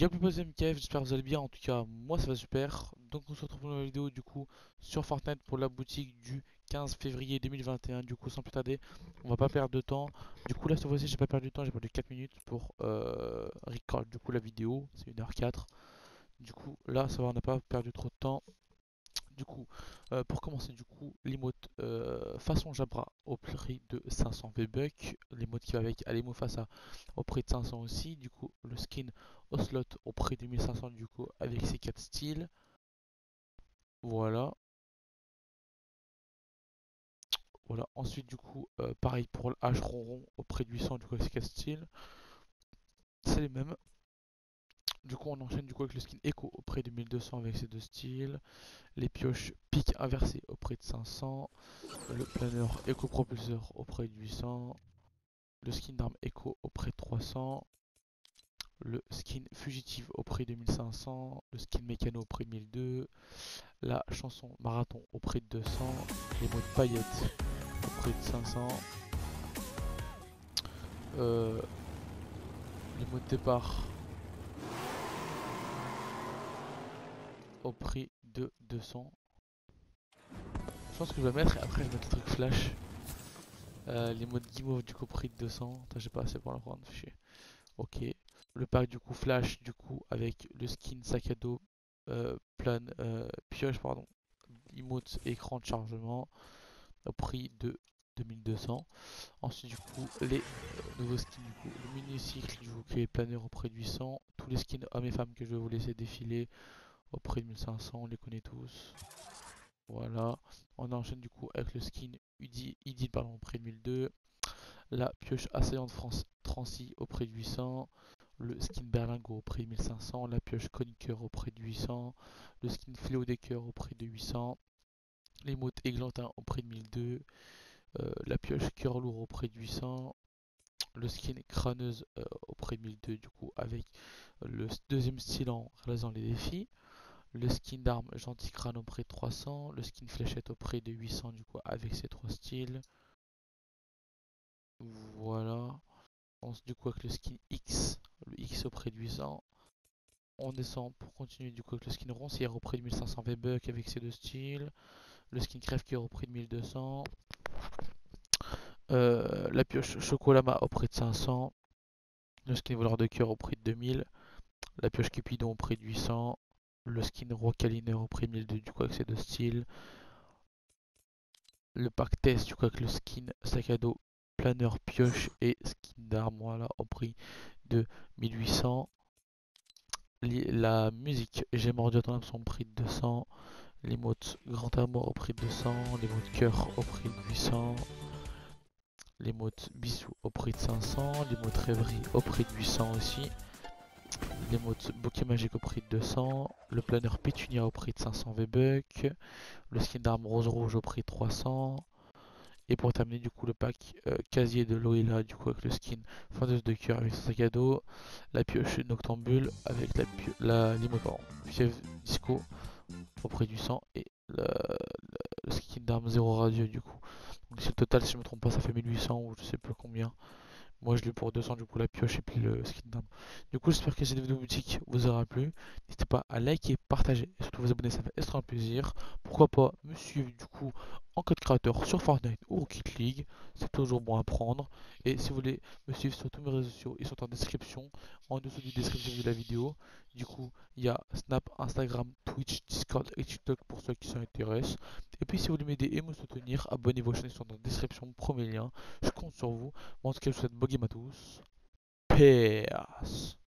Y'a plus pas MKF, j'espère que vous allez bien. En tout cas, moi ça va super. Donc on se retrouve dans la vidéo du coup sur Fortnite pour la boutique du 15 février 2021. Du coup, sans plus tarder, on va pas perdre de temps. Du coup, là cette fois-ci, j'ai pas perdu de temps, j'ai perdu 4 minutes pour euh, record du coup la vidéo. C'est 1h04. Du coup, là ça va, on n'a pas perdu trop de temps. Du coup, euh, pour commencer, du coup, l'emote euh, façon Jabra au prix de 500 V-Bucks. L'emote qui va avec Alemo Fassa au prix de 500 aussi. Du coup, le skin Oslot au prix de 1500 du coup avec ses 4 styles. Voilà. Voilà. Ensuite, du coup, euh, pareil pour le H ronron au prix de 800 du coup avec ses 4 styles. C'est les mêmes. Du coup, on enchaîne du coup avec le skin Echo au prix de 1200 avec ses deux styles. Les pioches pique inversées au prix de 500. Le planeur Echo propulseur au prix de 800. Le skin d'arme Echo au prix de 300. Le skin fugitive au prix de 1500. Le skin mécano au prix de 1200. La chanson marathon au prix de 200. Les mots de paillettes au prix de 500. Euh, les mots départ au prix de 200. Je pense que je vais mettre et après je vais mettre le truc flash. Euh, les modes guimauve du coup prix de 200. J'ai pas assez pour la prendre, chier. Ok. Le pack du coup flash du coup avec le skin sac à dos euh, plan euh, pioche pardon emote écran de chargement au prix de 2200 ensuite du coup les nouveaux skins du coup le mini cycle du coup qui est planeur au prix de 800 tous les skins hommes et femmes que je vais vous laisser défiler au prix de 1500, on les connaît tous. Voilà, on enchaîne du coup avec le skin Idil pardon, au prix de 1002. La pioche assaillante France Transi au prix de 800. Le skin Berlingo au prix de 1500. La pioche Coniqueur au prix de 800. Le skin Fléau des au prix de 800. Les mots Églantin au prix de 1002. Euh, la pioche Cœur Lourd au prix de 800. Le skin Crâneuse euh, au prix de 1002 du coup avec le deuxième style en réalisant les défis le skin d'arme gentil crâne au prix de 300, le skin fléchette au prix de 800 du coup avec ces trois styles. Voilà. On du coup avec le skin X, le X au prix de 800. On descend pour continuer du coup avec le skin roncière au prix de 1500 V-Bucks avec ces deux styles. Le skin crève-cœur au prix de 1200. Euh, la pioche chocolama au prix de 500. Le skin voleur de cœur au prix de 2000. La pioche Cupidon au prix de 800 le skin Rocaliner au prix 1002 du coup avec ces deux styles. Le pack test du coup avec le skin sac à dos planeur pioche et skin d'arme voilà au prix de 1800. La musique j'ai mordu à son prix de 200. Les mots grand amour au prix de 200. Les mots cœur au prix de 800. Les mots bisous au prix de 500. Les mots rêverie au prix de 800 aussi les modes bouquet magique au prix de 200, le planeur pétunia au prix de 500 V-Bucks, le skin d'arme rose rouge au prix de 300, et pour terminer du coup le pack euh, casier de Loïla du coup avec le skin fendeuse de cœur avec son sac à dos, la pioche noctambule avec la, la limo fièvre disco au prix du 100 et le, skin d'arme 0 radieux du coup. Donc c'est le total si je me trompe pas ça fait 1800 ou je sais plus combien. Moi je l'ai pour 200 du coup la pioche et puis le skin d'arme. Du coup j'espère que cette vidéo boutique vous aura plu. N'hésitez pas à liker, partager et surtout vous abonner, ça fait extrêmement plaisir. Pourquoi pas me suivre du coup en code créateur sur Fortnite ou Rocket League. C'est toujours bon à prendre. Et si vous voulez me suivre sur tous mes réseaux sociaux, ils sont en description, en dessous du description de la vidéo. Du coup, il y a Snap, Instagram, Twitch, Discord et TikTok pour ceux qui s'intéressent. Et puis si vous voulez m'aider et me soutenir, abonnez-vous à la chaîne, ils sont dans la description, premier lien. Je compte sur vous. en tout cas, je vous souhaite bon game à tous. Peace.